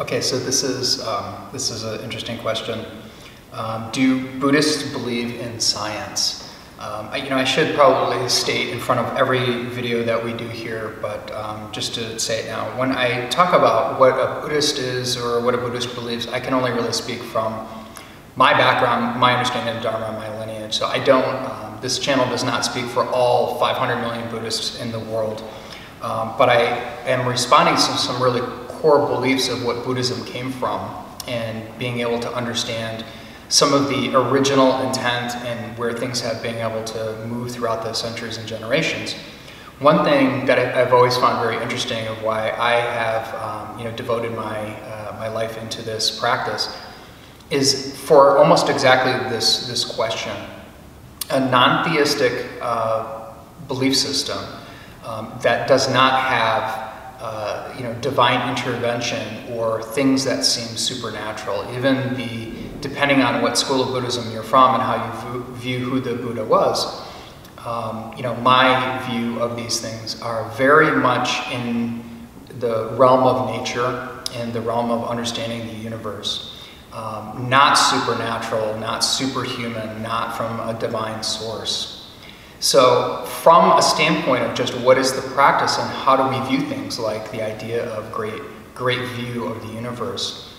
Okay, so this is um, this is an interesting question. Um, do Buddhists believe in science? Um, I, you know, I should probably state in front of every video that we do here, but um, just to say it now, when I talk about what a Buddhist is or what a Buddhist believes, I can only really speak from my background, my understanding of Dharma, my lineage. So I don't, um, this channel does not speak for all 500 million Buddhists in the world, um, but I am responding to some really core beliefs of what Buddhism came from and being able to understand some of the original intent and where things have been able to move throughout the centuries and generations. One thing that I, have always found very interesting of why I have um, you know, devoted my, uh, my life into this practice is for almost exactly this, this question. A non-theistic uh, belief system um, that does not have uh, you know, divine intervention or things that seem supernatural, even the depending on what school of Buddhism you're from and how you view who the Buddha was, um, you know, my view of these things are very much in the realm of nature and the realm of understanding the universe. Um, not supernatural, not superhuman, not from a divine source. So from a standpoint of just what is the practice and how do we view things like the idea of great, great view of the universe,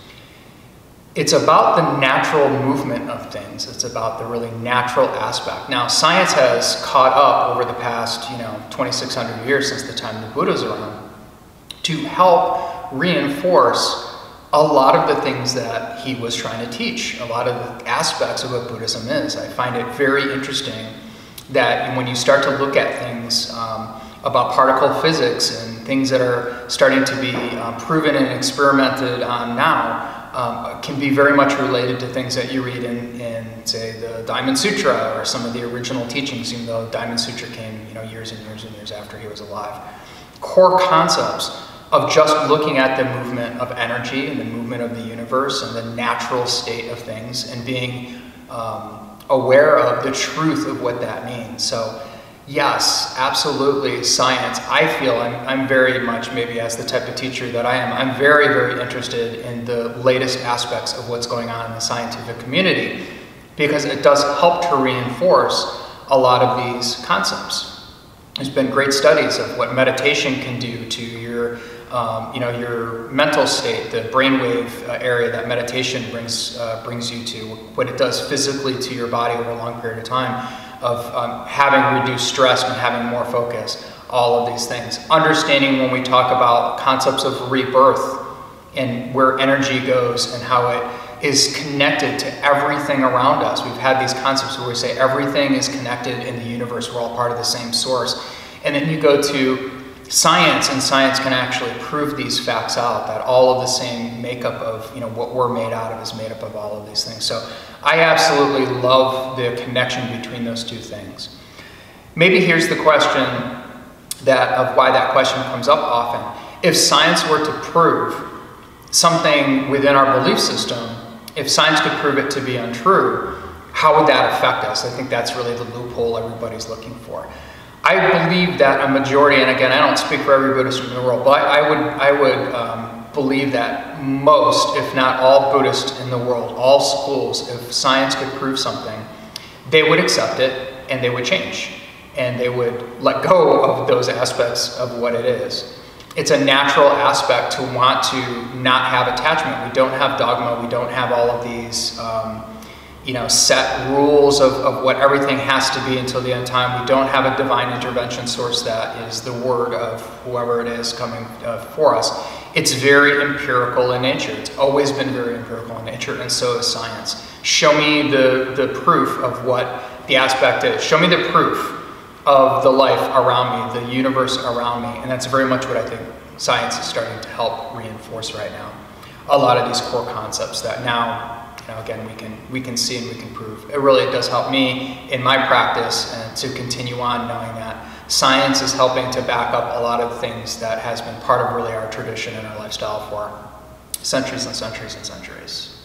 it's about the natural movement of things. It's about the really natural aspect. Now, science has caught up over the past, you know, 2,600 years since the time the Buddha's around to help reinforce a lot of the things that he was trying to teach, a lot of the aspects of what Buddhism is. I find it very interesting that when you start to look at things um, about particle physics and things that are starting to be um, proven and experimented on now, um, can be very much related to things that you read in, in, say, the Diamond Sutra or some of the original teachings, even though Diamond Sutra came, you know, years and years and years after he was alive. Core concepts of just looking at the movement of energy and the movement of the universe and the natural state of things and being um, aware of the truth of what that means. So Yes, absolutely. Science. I feel I'm, I'm very much, maybe as the type of teacher that I am, I'm very, very interested in the latest aspects of what's going on in the scientific community because it does help to reinforce a lot of these concepts. There's been great studies of what meditation can do to um, you know, your mental state, the brainwave uh, area that meditation brings, uh, brings you to, what it does physically to your body over a long period of time of um, having reduced stress and having more focus, all of these things. Understanding when we talk about concepts of rebirth and where energy goes and how it is connected to everything around us. We've had these concepts where we say everything is connected in the universe, we're all part of the same source. And then you go to science, and science can actually prove these facts out that all of the same makeup of you know what we're made out of is made up of all of these things. So I absolutely love the connection between those two things. Maybe here's the question that of why that question comes up often. If science were to prove something within our belief system, if science could prove it to be untrue, how would that affect us? I think that's really the loophole everybody's looking for. I believe that a majority, and again, I don't speak for every Buddhist in the world, but I would, I would um, believe that most, if not all Buddhists in the world, all schools, if science could prove something, they would accept it and they would change. And they would let go of those aspects of what it is. It's a natural aspect to want to not have attachment. We don't have dogma, we don't have all of these. Um, you know, set rules of, of what everything has to be until the end time. We don't have a divine intervention source that is the word of whoever it is coming uh, for us. It's very empirical in nature. It's always been very empirical in nature, and so is science. Show me the, the proof of what the aspect is. Show me the proof of the life around me, the universe around me, and that's very much what I think science is starting to help reinforce right now. A lot of these core concepts that now you know, again, we can, we can see and we can prove. It really does help me in my practice and to continue on knowing that science is helping to back up a lot of things that has been part of really our tradition and our lifestyle for centuries and centuries and centuries.